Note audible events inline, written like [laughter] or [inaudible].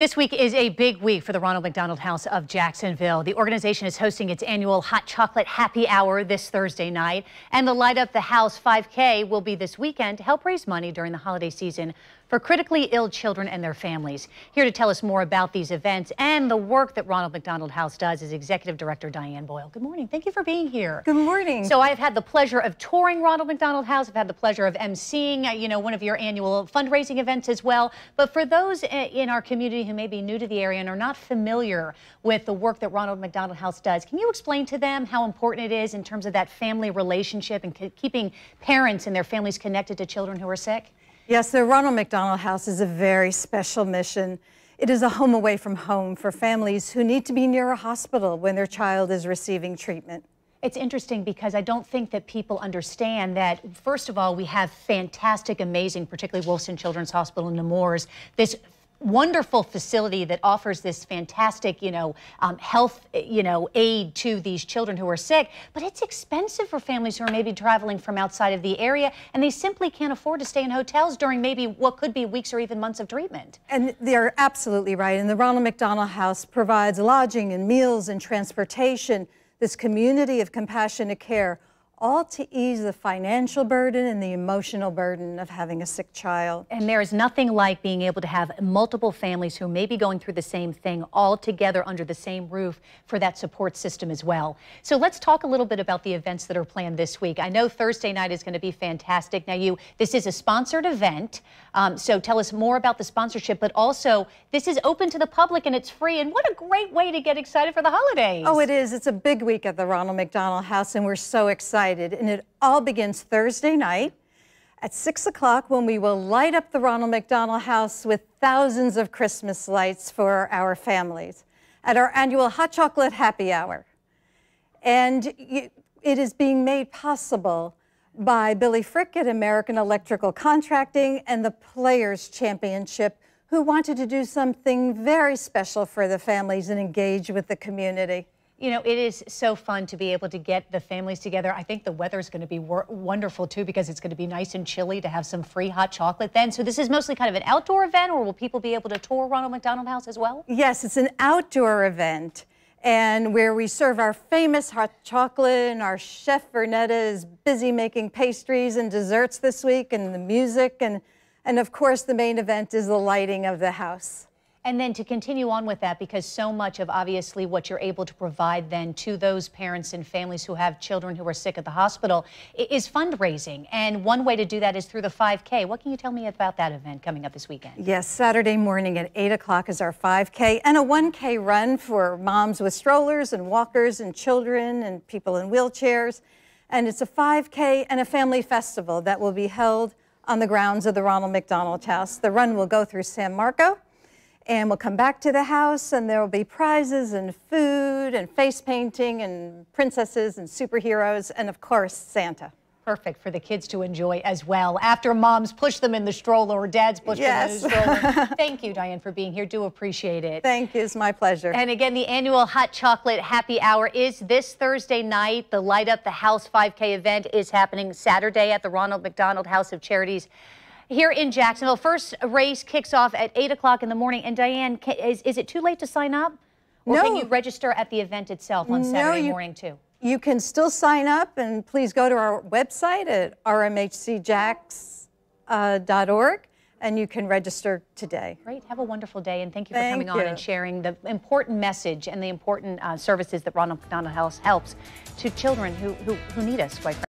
This week is a big week for the Ronald McDonald House of Jacksonville. The organization is hosting its annual Hot Chocolate Happy Hour this Thursday night, and the Light Up the House 5K will be this weekend to help raise money during the holiday season for critically ill children and their families. Here to tell us more about these events and the work that Ronald McDonald House does is Executive Director Diane Boyle. Good morning. Thank you for being here. Good morning. So I've had the pleasure of touring Ronald McDonald House. I've had the pleasure of emceeing, uh, you know, one of your annual fundraising events as well. But for those uh, in our community who may be new to the area and are not familiar with the work that Ronald McDonald House does, can you explain to them how important it is in terms of that family relationship and keeping parents and their families connected to children who are sick? Yes, the Ronald McDonald House is a very special mission. It is a home away from home for families who need to be near a hospital when their child is receiving treatment. It's interesting because I don't think that people understand that, first of all, we have fantastic, amazing, particularly Wolfson Children's Hospital in Nemours, this wonderful facility that offers this fantastic, you know, um, health, you know, aid to these children who are sick. But it's expensive for families who are maybe traveling from outside of the area, and they simply can't afford to stay in hotels during maybe what could be weeks or even months of treatment. And they're absolutely right. And the Ronald McDonald House provides lodging and meals and transportation. This community of compassionate care all to ease the financial burden and the emotional burden of having a sick child. And there is nothing like being able to have multiple families who may be going through the same thing all together under the same roof for that support system as well. So let's talk a little bit about the events that are planned this week. I know Thursday night is going to be fantastic. Now, you this is a sponsored event, um, so tell us more about the sponsorship, but also this is open to the public and it's free. And what a great way to get excited for the holidays. Oh, it is. It's a big week at the Ronald McDonald House, and we're so excited excited, and it all begins Thursday night at 6 o'clock when we will light up the Ronald McDonald House with thousands of Christmas lights for our families at our annual Hot Chocolate Happy Hour. And it is being made possible by Billy Frick at American Electrical Contracting and the Players Championship, who wanted to do something very special for the families and engage with the community. You know, it is so fun to be able to get the families together. I think the weather is going to be wonderful too because it's going to be nice and chilly to have some free hot chocolate then. So this is mostly kind of an outdoor event or will people be able to tour Ronald McDonald House as well? Yes, it's an outdoor event and where we serve our famous hot chocolate and our chef Vernetta is busy making pastries and desserts this week and the music and and of course the main event is the lighting of the house. And then to continue on with that, because so much of obviously what you're able to provide then to those parents and families who have children who are sick at the hospital is fundraising. And one way to do that is through the 5K. What can you tell me about that event coming up this weekend? Yes, Saturday morning at 8 o'clock is our 5K and a 1K run for moms with strollers and walkers and children and people in wheelchairs. And it's a 5K and a family festival that will be held on the grounds of the Ronald McDonald House. The run will go through San Marco and we'll come back to the house and there will be prizes and food and face painting and princesses and superheroes and of course Santa. Perfect for the kids to enjoy as well. After moms push them in the stroller or dads push yes. them in the stroller. [laughs] Thank you, Diane, for being here. Do appreciate it. Thank you. It's my pleasure. And again, the annual Hot Chocolate Happy Hour is this Thursday night. The Light Up the House 5K event is happening Saturday at the Ronald McDonald House of Charities here in Jacksonville. First race kicks off at 8 o'clock in the morning. And Diane, is, is it too late to sign up? Or no. can you register at the event itself on Saturday you, morning too? You can still sign up and please go to our website at rmhcjax.org. Uh, and you can register today. Great. Have a wonderful day, and thank you for thank coming you. on and sharing the important message and the important uh, services that Ronald McDonald House helps to children who, who, who need us, quite frankly.